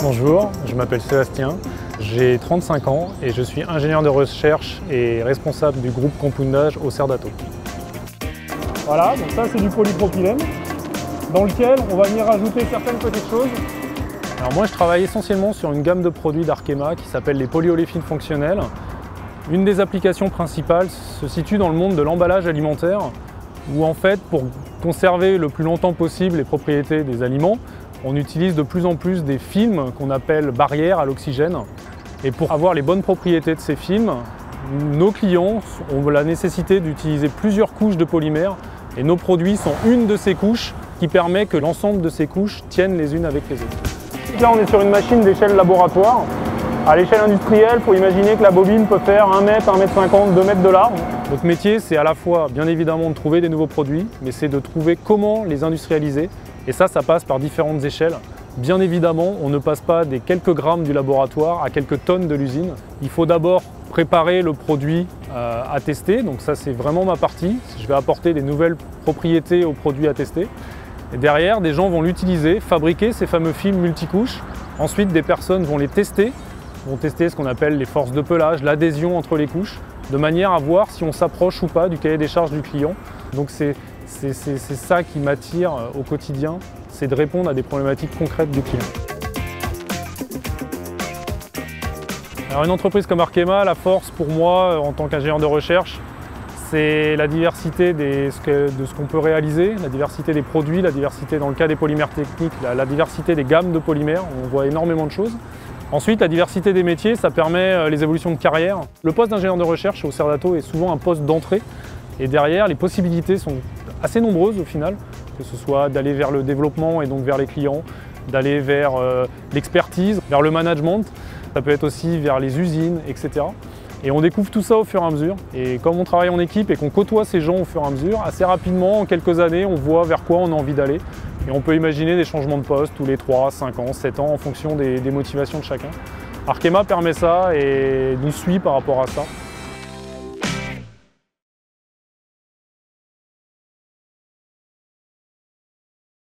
Bonjour, je m'appelle Sébastien, j'ai 35 ans et je suis ingénieur de recherche et responsable du groupe compoundage au Cerdato. Voilà, donc ça c'est du polypropylène dans lequel on va venir ajouter certaines petites choses. Alors moi je travaille essentiellement sur une gamme de produits d'Arkema qui s'appelle les polyoléfines fonctionnels. Une des applications principales se situe dans le monde de l'emballage alimentaire où en fait pour conserver le plus longtemps possible les propriétés des aliments, on utilise de plus en plus des films qu'on appelle barrières à l'oxygène. Et pour avoir les bonnes propriétés de ces films, nos clients ont la nécessité d'utiliser plusieurs couches de polymères et nos produits sont une de ces couches qui permet que l'ensemble de ces couches tiennent les unes avec les autres. Là on est sur une machine d'échelle laboratoire. À l'échelle industrielle, il faut imaginer que la bobine peut faire 1 mètre, 1 mètre 50, 2 mètres de large. Notre métier, c'est à la fois, bien évidemment, de trouver des nouveaux produits, mais c'est de trouver comment les industrialiser et ça, ça passe par différentes échelles. Bien évidemment, on ne passe pas des quelques grammes du laboratoire à quelques tonnes de l'usine. Il faut d'abord préparer le produit euh, à tester, donc ça c'est vraiment ma partie. Je vais apporter des nouvelles propriétés au produit à tester. Et derrière, des gens vont l'utiliser, fabriquer ces fameux films multicouches. Ensuite, des personnes vont les tester, vont tester ce qu'on appelle les forces de pelage, l'adhésion entre les couches, de manière à voir si on s'approche ou pas du cahier des charges du client. Donc c'est ça qui m'attire euh, au quotidien, c'est de répondre à des problématiques concrètes du client. Alors une entreprise comme Arkema, la force pour moi euh, en tant qu'ingénieur de recherche, c'est la diversité de ce qu'on peut réaliser, la diversité des produits, la diversité dans le cas des polymères techniques, la, diversité des gammes de polymères, on voit énormément de choses. Ensuite, la diversité des métiers, ça permet euh, les évolutions de carrière. Le poste d'ingénieur de recherche au Cerdato est souvent un poste d'entrée et derrière, les possibilités sont assez nombreuses au final, que ce soit d'aller vers le développement et donc vers les clients, d'aller vers euh, l'expertise, vers le management, ça peut être aussi vers les usines, etc. Et on découvre tout ça au fur et à mesure. Et comme on travaille en équipe et qu'on côtoie ces gens au fur et à mesure, assez rapidement, en quelques années, on voit vers quoi on a envie d'aller. Et on peut imaginer des changements de poste tous les 3, 5 ans, 7 ans en fonction des, des motivations de chacun. Arkema permet ça et nous suit par rapport à ça.